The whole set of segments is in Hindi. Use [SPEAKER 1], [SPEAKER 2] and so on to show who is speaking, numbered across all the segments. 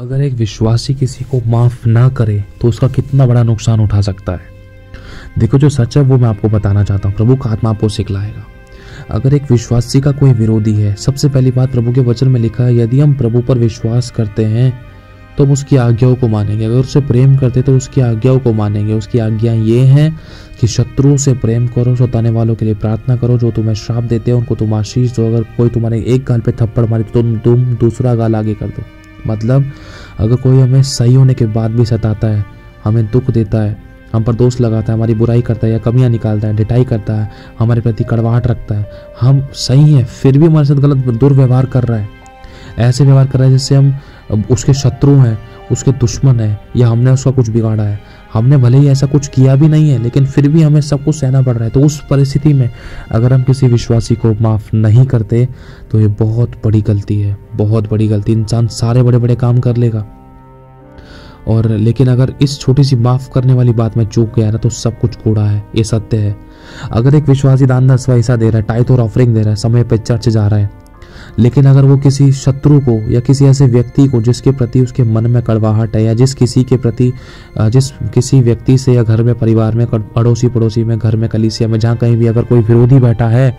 [SPEAKER 1] अगर एक विश्वासी किसी को माफ़ ना करे तो उसका कितना बड़ा नुकसान उठा सकता है? देखो जो सच है, वो मैं आपको बताना चाहता हूँ। प्रभु का आत्मा आपको सिखलाएगा। अगर एक विश्वासी का कोई विरोधी है, सबसे पहली बात प्रभु के वचन में लिखा है, यदि हम प्रभु पर विश्वास करते हैं तो हम उसकी आज्ञाओं को मानेंगे। अगर उससे प्रेम करते तो उसकी आज्ञाओं को मानेंगे। उसकी आज्ञा ये हैं कि शत्रुओं से प्रेम करो, सताने वालों के लिए प्रार्थना करो, जो तुम्हें श्राप देते हैं, उनको तुम आशीष दो। अगर कोई तुम्हारे एक गाल पे थप्पड़ मारे तो तुम तुम दूसरा गाल आगे कर दो। मतलब अगर कोई हमें सही होने के बाद भी सताता है, हमें दुख देता है, हम पर दोष लगाता है, हमारी बुराई करता है या कमियाँ निकालता है डिटाई करता है, हमारे प्रति कड़वाहट रखता है, हम सही हैं, फिर भी हमारे साथ गलत दुर्व्यवहार कर रहा है। ऐसे व्यवहार कर रहा है जिससे हम उसके शत्रु हैं, उसके दुश्मन हैं, या हमने उसका कुछ बिगाड़ा है। हमने भले ही ऐसा कुछ किया भी नहीं है, लेकिन फिर भी हमें सब कुछ सहना पड़ रहा है। तो उस परिस्थिति में अगर हम किसी विश्वासी को माफ़ नहीं करते तो ये बहुत बड़ी गलती है, बहुत बड़ी गलती। इंसान सारे बड़े बड़े काम कर लेगा। और लेकिन अगर इस छोटी सी माफ़ करने वाली बात में चूक गया ना तो सब कुछ कूड़ा है, ये सत्य है। अगर एक विश्वासी दान दस पैसा दे रहा है टाइट और ऑफरिंग दे रहा है, समय पर चर्च जा रहा है लेकिन अगर वो किसी शत्रु को या किसी ऐसे व्यक्ति को जिसके प्रति उसके मन में कड़वाहट है या जिस किसी के प्रति जिस किसी व्यक्ति से या घर में, परिवार में अड़ोसी पड़ोसी में, घर में, कलीसिया में, जहाँ कहीं भी अगर कोई विरोधी बैठा है,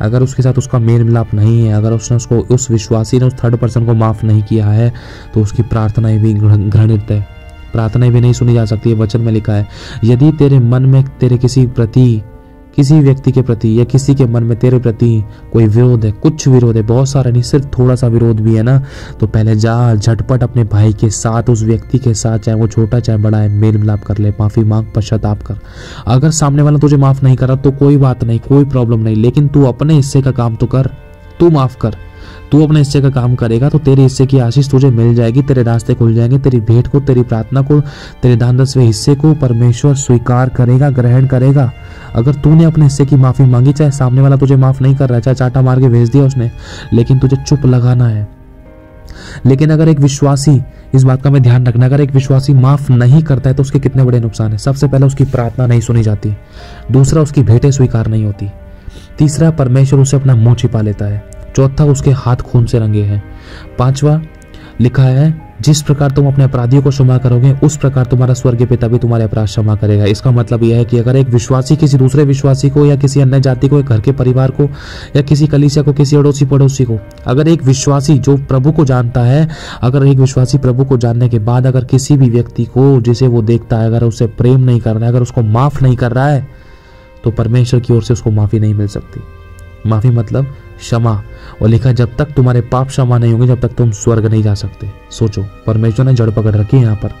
[SPEAKER 1] अगर उसके साथ उसका मेल मिलाप नहीं है, अगर उसने उसको, उस विश्वासी ने उस थर्ड पर्सन को माफ़ नहीं किया है तो उसकी प्रार्थनाएँ भी घृणित है। प्रार्थनाएँ भी नहीं सुनी जा सकती है वचन में लिखा है। यदि तेरे मन में तेरे किसी प्रति किसी व्यक्ति के प्रति या किसी के मन में तेरे प्रति कोई विरोध है, कुछ विरोध है, बहुत सारा नहीं, सिर्फ़ थोड़ा सा विरोध भी है ना? तो पहले जा, झटपट अपने भाई के साथ, उस व्यक्ति के साथ, चाहे वो छोटा, चाहे बड़ा है, मेल मिलाप कर ले, माफ़ी मांग, पश्चाताप कर। अगर सामने वाला तुझे माफ़ नहीं करा तो कोई बात नहीं, कोई प्रॉब्लम नहीं, लेकिन तू अपने हिस्से का काम तो कर, तू माफ़ कर। तू अपने हिस्से का काम करेगा तो तेरे हिस्से की आशीष तुझे मिल जाएगी, तेरे रास्ते खुल जाएँगे, तेरी भेंट को, तेरी प्रार्थना को, तेरे दान दसवें हिस्से को परमेश्वर स्वीकार करेगा, ग्रहण करेगा। अगर तूने अपने हिस्से की माफ़ी मांगी, चाहे सामने वाला तुझे माफ़ नहीं कर रहा चाहे चाटा मार के भेज दिया उसने, लेकिन तुझे चुप लगाना है। लेकिन अगर एक विश्वासी, इस बात का मैं ध्यान रखना अगर एक विश्वासी माफ़ नहीं करता है तो उसके कितने बड़े नुकसान है? सबसे पहले उसकी प्रार्थना नहीं सुनी जाती। दूसरा, उसकी भेंटें स्वीकार नहीं होती। तीसरा, परमेश्वर उसे अपना मुँह छिपा लेता है। चौथा उसके हाथ खून से रंगे हैं। पांचवा, लिखा है, जिस प्रकार तुम अपने अपराधियों को क्षमा करोगे, उस प्रकार तुम्हारा स्वर्गीय पिता भी तुम्हारे अपराध क्षमा करेगा। इसका मतलब यह है कि अगर एक विश्वासी किसी दूसरे विश्वासी को या किसी अन्य जाति को घर के परिवार को, या किसी कलीसिया को, किसी अड़ोसी पड़ोसी को, अगर एक विश्वासी जो प्रभु को जानता है, अगर एक विश्वासी प्रभु को जानने के बाद अगर किसी भी व्यक्ति को, जिसे वो देखता है, अगर उसे प्रेम नहीं कर रहा है, अगर उसको माफ़ नहीं कर रहा है तो परमेश्वर की ओर से उसको माफ़ी नहीं मिल सकती। माफ़ी मतलब क्षमा और लिखा, जब तक तुम्हारे पाप क्षमा नहीं होंगे, जब तक तुम स्वर्ग नहीं जा सकते। सोचो, परमेश्वर ने जड़ पकड़ रखी है यहाँ पर।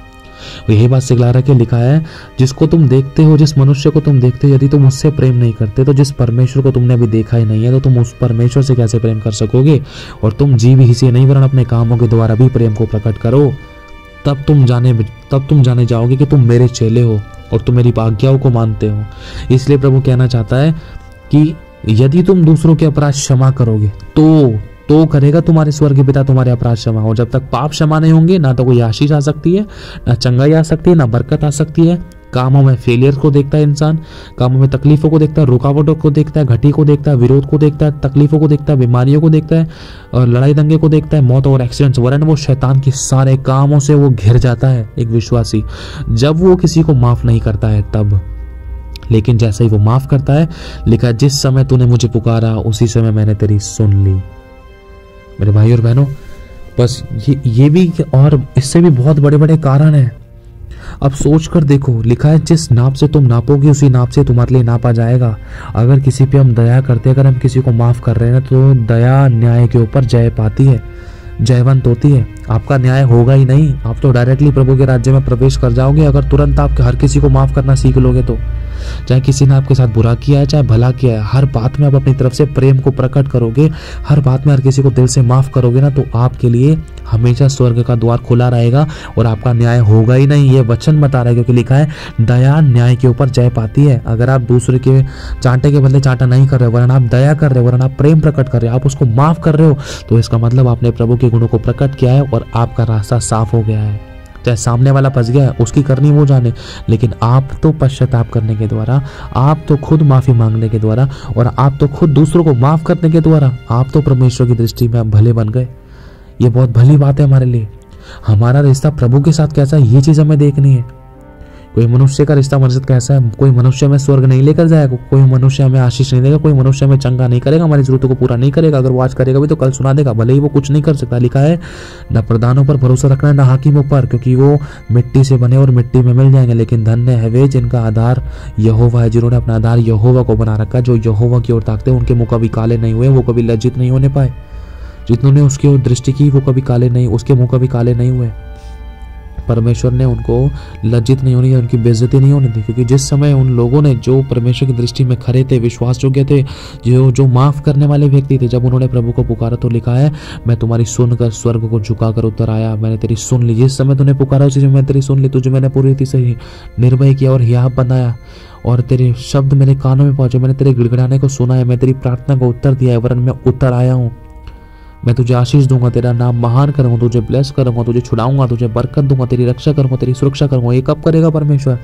[SPEAKER 1] यही बात सिखला रहा लिखा है, जिसको तुम देखते हो, जिस मनुष्य को तुम देखते हो, यदि तुम उससे प्रेम नहीं करते तो जिस परमेश्वर को तुमने अभी देखा ही नहीं है तो तुम उस परमेश्वर से कैसे प्रेम कर सकोगे? और तुम जीव ही से नहीं वरण अपने कामों के द्वारा भी प्रेम को प्रकट करो। तब तुम जाने, तब तुम जाने जाओगे कि तुम मेरे चेले हो और तुम मेरी आज्ञाओं को मानते हो। इसलिए प्रभु कहना चाहता है कि यदि तुम दूसरों के अपराध क्षमा करोगे तो तो करेगा तुम्हारे स्वर्ग पिता तुम्हारे अपराध क्षमा। हो जब तक पाप क्षमा नहीं होंगे, ना तो कोई आशीष आ सकती है, ना चंगाई आ सकती है, ना बरकत आ सकती है। कामों में फेलियर को देखता है इंसान, कामों में तकलीफों को देखता है, रुकावटों को देखता है, घटी को देखता है, विरोध को देखता है, तकलीफों को देखता है, बीमारियों को देखता है, और लड़ाई दंगे को देखता है, मौत और एक्सीडेंट्स वरन वो शैतान के सारे कामों से वो घिर जाता है एक विश्वासी। जब वो किसी को माफ़ नहीं करता है, तब लेकिन जैसे ही वो माफ़ करता है, लिखा, जिस समय तूने मुझे पुकारा, उसी समय मैंने तेरी सुन ली। मेरे भाई और बहनों, बस ये ये भी और इससे भी बहुत बड़े बड़े कारण हैं। अब सोच कर देखो, लिखा है, जिस नाप से तुम नापोगे, उसी नाप से तुम्हारे लिए नापा जाएगा। अगर किसी पे हम दया करते अगर हम किसी को माफ़ कर रहे हैं तो दया न्याय के ऊपर जय पाती है, जयवंत होती है। आपका न्याय होगा ही नहीं। आप तो डायरेक्टली प्रभु के राज्य में प्रवेश कर जाओगे, अगर तुरंत आप हर किसी को माफ़ करना सीख लोगे तो। चाहे किसी ने आपके साथ बुरा किया है, चाहे भला किया है, हर बात में आप अपनी तरफ़ से प्रेम को प्रकट करोगे, हर बात में हर किसी को दिल से माफ़ करोगे ना तो आपके लिए हमेशा स्वर्ग का द्वार खुला रहेगा और आपका न्याय होगा ही नहीं। ये वचन बता रहा है क्योंकि लिखा है, दया न्याय के ऊपर जय पाती है। अगर आप दूसरे के चांटे के बदले चांटा नहीं कर रहे वरन आप दया कर रहे हो, वरन आप प्रेम प्रकट कर रहे हो, आप उसको माफ़ कर रहे हो तो इसका मतलब आपने प्रभु के गुणों को प्रकट किया है और आपका रास्ता साफ़ हो गया है। चाहे सामने वाला फंस गया, उसकी करनी वो जाने। लेकिन आप तो पश्चाताप करने के द्वारा, आप तो खुद माफ़ी मांगने के द्वारा, और आप तो खुद दूसरों को माफ़ करने के द्वारा, आप तो परमेश्वर की दृष्टि में भले बन गए। ये बहुत भली बात है हमारे लिए। हमारा रिश्ता प्रभु के साथ कैसा है, ये चीज़ हमें देखनी है। कोई मनुष्य का रिश्ता साथ कैसा है? कोई मनुष्य हमें स्वर्ग नहीं लेकर जाएगा, कोई मनुष्य हमें आशीष नहीं देगा, कोई मनुष्य हमें चंगा नहीं करेगा, हमारी जरूरतों को पूरा नहीं करेगा। अगर वो आज करेगा भी तो कल सुना देगा, भले ही वो कुछ नहीं कर सकता। लिखा है, न प्रधानों पर भरोसा रखना है न हाकिमों पर क्योंकि वो मिट्टी से बने और मिट्टी में मिल जाएँगे। लेकिन धन्य है वे जिनका आधार यहोवा है, जिन्होंने अपना आधार यहोवा को बना रखा जो यहोवा की ओर ताकते उनके मुँह कभी काले नहीं हुए, वो कभी लज्जित नहीं होने पाए। जितनों ने उसकी ओर दृष्टि की, वो कभी काले नहीं, उसके मुँह कभी काले नहीं हुए। परमेश्वर ने उनको लज्जित नहीं होनी उनकी बेइज्जती नहीं होनी थी क्योंकि जिस समय उन लोगों ने जो परमेश्वर की दृष्टि में खड़े थे विश्वास योग्य थे, जो जो माफ़ करने वाले व्यक्ति थे, जब उन्होंने प्रभु को पुकारा तो लिखा है, मैं तुम्हारी सुनकर स्वर्ग को झुकाकर उतर आया, मैंने तेरी सुन ली। जिस समय तूने पुकारा, उसी समय मैं तेरी सुन ली, तुझे मैंने पूरी रीति से निर्भय किया और हियाब बनाया, और तेरे शब्द मेरे कानों में पहुँचे, मैंने तेरे गिड़गड़ाने को सुना है, मैं तेरी प्रार्थना को उत्तर दिया है, वरन मैं उतर आया हूँ। मैं तुझे आशीष दूँगा, तेरा नाम महान करूँगा, तुझे ब्लेस करूँगा, तुझे छुड़ाऊँगा, तुझे बरकत दूँगा, तेरी रक्षा करूँगा, तेरी सुरक्षा करूँगा। ये कब करेगा परमेश्वर?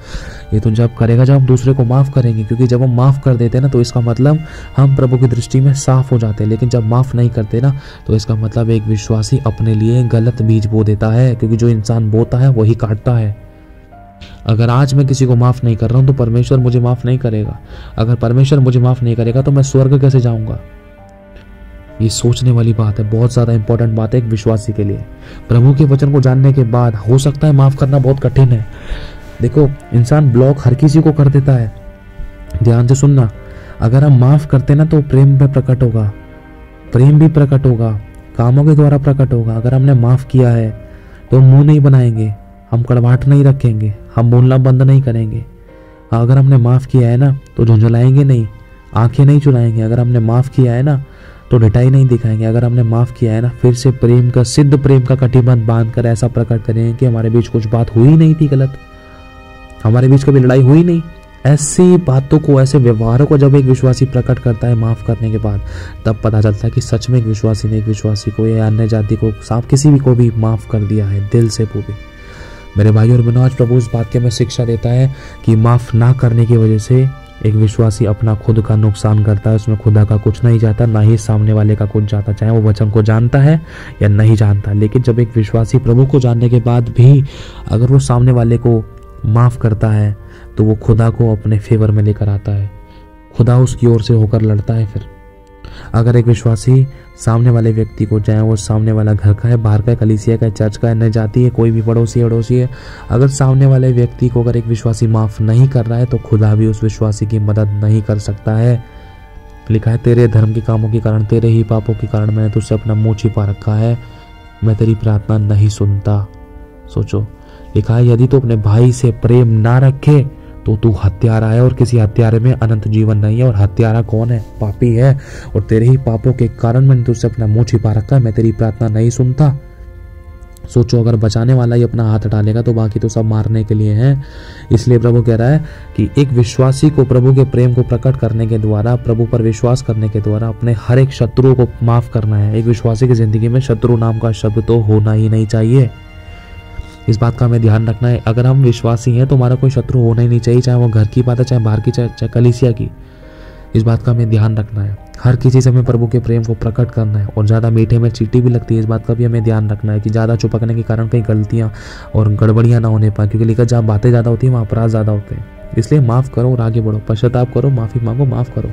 [SPEAKER 1] ये तो जब करेगा, जब हम दूसरे को माफ़ करेंगे, क्योंकि जब हम माफ़ कर देते हैं ना तो इसका मतलब हम प्रभु की दृष्टि में साफ़ हो जाते हैं। लेकिन जब माफ़ नहीं करते ना तो इसका मतलब एक विश्वासी अपने लिए गलत बीज बो देता है, क्योंकि जो इंसान बोता है, वही काटता है। अगर आज मैं किसी को माफ़ नहीं कर रहा हूँ तो परमेश्वर मुझे माफ़ नहीं करेगा। अगर परमेश्वर मुझे माफ़ नहीं करेगा तो मैं स्वर्ग कैसे जाऊँगा? ये सोचने वाली बात है, बहुत ज़्यादा इंपॉर्टेंट बात है एक विश्वासी के लिए। प्रभु के वचन को जानने के बाद हो सकता है माफ़ करना बहुत कठिन है। देखो, इंसान ब्लॉक हर किसी को कर देता है। ध्यान से सुनना, अगर हम माफ़ करते ना तो प्रेम में प्रकट होगा। प्रेम भी प्रकट होगा, कामों के द्वारा प्रकट होगा। अगर हमने माफ़ किया है तो मुँह नहीं बनाएँगे, हम कड़वाहट नहीं रखेंगे, हम बोलना बंद नहीं करेंगे। अगर हमने माफ़ किया है ना तो झुंझलाएँगे नहीं, आँखें नहीं चुराएँगे। अगर हमने माफ़ किया है ना तो डटाई नहीं दिखाएँगे। अगर हमने माफ़ किया है ना, फिर से प्रेम का, सिद्ध प्रेम का कटिबंध बाँध कर ऐसा प्रकट करें कि हमारे बीच कुछ बात हुई नहीं थी गलत। हमारे बीच कभी लड़ाई हुई नहीं। ऐसी बातों को, ऐसे व्यवहारों को जब एक विश्वासी प्रकट करता है माफ़ करने के बाद, तब पता चलता है कि सच में एक विश्वासी ने एक विश्वासी को या अन्य जाति को, साफ़ किसी भी को भी माफ़ कर दिया है, दिल से पूरी। मेरे भाई और आज प्रभु इस बात के हमें शिक्षा देता है कि माफ़ ना करने की वजह से एक विश्वासी अपना खुद का नुकसान करता है, उसमें खुदा का कुछ नहीं जाता, ना ही सामने वाले का कुछ जाता। चाहे वो वचन को जानता है या नहीं जानता। लेकिन जब एक विश्वासी प्रभु को जानने के बाद भी अगर वो सामने वाले को माफ़ करता है तो वो खुदा को अपने फेवर में लेकर आता है। खुदा उसकी ओर से होकर लड़ता है फिर। अगर एक विश्वासी सामने वाले व्यक्ति को चाहे वो सामने वाला घर का है, बाहर का है, कलीसिया का है, चर्च का है, न जाती है, कोई भी पड़ोसी अड़ोसी है, अगर सामने वाले व्यक्ति को अगर एक विश्वासी माफ़ नहीं कर रहा है तो खुदा भी उस विश्वासी की मदद नहीं कर सकता है। लिखा है, तेरे धर्म के कामों के कारण, तेरे ही पापों के कारण मैंने तुझसे अपना मुँह छिपा रखा है, मैं तेरी प्रार्थना नहीं सुनता। सोचो, लिखा है, यदि तो अपने भाई से प्रेम ना रखे तो तू हत्यारा है और किसी हत्यारे में अनंत जीवन नहीं है और हत्यारा कौन है? पापी है। और तेरे ही पापों के कारण मैंने तुझसे अपना मुँह छिपा रखा है। मैं तेरी प्रार्थना नहीं सुनता। सोचो, अगर बचाने वाला ही अपना हाथ डालेगा तो बाकी तो सब मारने के लिए है। इसलिए प्रभु कह रहा है कि एक विश्वासी को प्रभु के प्रेम को प्रकट करने के द्वारा, प्रभु पर विश्वास करने के द्वारा अपने हर एक शत्रुओं को माफ़ करना है। एक विश्वासी की ज़िंदगी में शत्रु नाम का शब्द तो होना ही नहीं चाहिए। इस बात का हमें ध्यान रखना है। अगर हम विश्वासी हैं तो हमारा कोई शत्रु होना ही नहीं चाहिए, चाहे वो घर की बात है, चाहे बाहर की, चाहे चाहे कलिसिया की। इस बात का हमें ध्यान रखना है। हर किसी से हमें प्रभु के प्रेम को प्रकट करना है, और ज़्यादा मीठे में चीटी भी लगती है, इस बात का भी हमें ध्यान रखना है कि ज़्यादा चुपकने के कारण कहीं गलतियाँ और गड़बड़ियाँ ना होने पाए, क्योंकि लेकर जहाँ बातें ज़्यादा होती हैं, वहाँ अपराध ज़्यादा होते हैं। इसलिए माफ़ करो और आगे बढ़ो, पश्चाताप करो, माफ़ी मांगो, माफ़ करो।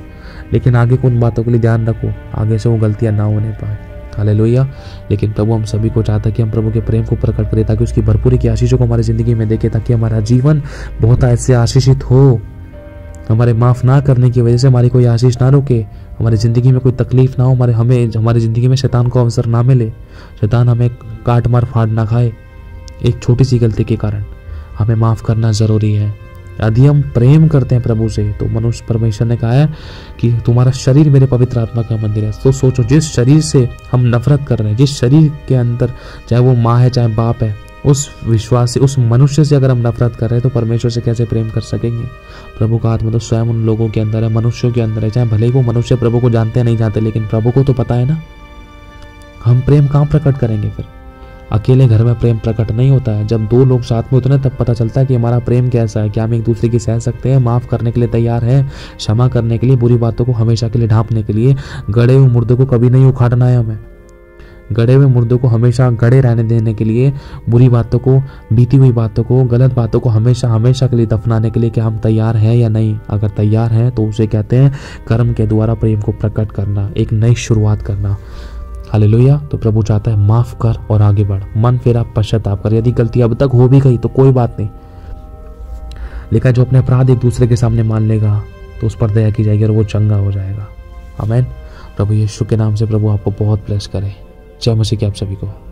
[SPEAKER 1] लेकिन आगे को उन बातों के लिए ध्यान रखो, आगे से वो गलतियाँ ना होने पाए। हालेलुया। लेकिन प्रभु, हम सभी को चाहता कि हम प्रभु के प्रेम को प्रकट करें, ताकि उसकी भरपूरी की आशीषों को हमारी ज़िंदगी में देखें, ताकि हमारा जीवन बहुत ऐसे आशीषित हो। हमारे माफ़ ना करने की वजह से हमारी कोई आशीष ना रुके, हमारी ज़िंदगी में कोई तकलीफ़ ना हो, हमारे, हमें, हमारी ज़िंदगी में शैतान को अवसर ना मिले। शैतान हमें काट मार फाड़ ना खाए, एक छोटी सी गलती के कारण। हमें माफ़ करना ज़रूरी है। यदि हम प्रेम करते हैं प्रभु से तो मनुष्य परमेश्वर ने कहा है कि तुम्हारा शरीर मेरे पवित्र आत्मा का मंदिर है। तो सोचो, जिस शरीर से हम नफरत कर रहे हैं, जिस शरीर के अंदर, चाहे वो माँ है, चाहे बाप है, उस विश्वास से उस मनुष्य से अगर हम नफरत कर रहे हैं तो परमेश्वर से कैसे प्रेम कर सकेंगे? प्रभु का आत्मा तो स्वयं उन लोगों के अंदर है, मनुष्यों के अंदर है। चाहे भले ही वो मनुष्य प्रभु को जानते नहीं जानते, लेकिन प्रभु को तो पता है ना? हम प्रेम कहाँ प्रकट करेंगे फिर? अकेले घर में प्रेम प्रकट नहीं होता है। जब दो लोग साथ में होते हैं तब पता चलता है कि हमारा प्रेम कैसा है क्या हम एक दूसरे की सह सकते हैं, माफ़ करने के लिए तैयार है, क्षमा करने के लिए, बुरी बातों को हमेशा के लिए ढांपने के लिए गड़े हुए मुर्दों को कभी नहीं उखाड़ना है हमें। गड़े हुए मुर्दों को हमेशा गड़े रहने देने के लिए, बुरी बातों को, बीती हुई बातों को, गलत बातों को हमेशा हमेशा के लिए दफनाने के लिए कि हम तैयार हैं या नहीं। अगर तैयार हैं तो उसे कहते हैं कर्म के द्वारा प्रेम को प्रकट करना, एक नई शुरुआत करना। हालेलुया तो प्रभु चाहता है, माफ़ कर और आगे बढ़। मन फेरा, पश्चाताप कर। यदि गलती अब तक हो भी गई तो कोई बात नहीं। लेकिन जो अपने अपराध एक दूसरे के सामने मान लेगा तो उस पर दया की जाएगी और वो चंगा हो जाएगा। अमेन प्रभु यीशु के नाम से प्रभु आपको बहुत ब्लेस करे। जय मसीह के आप सभी को।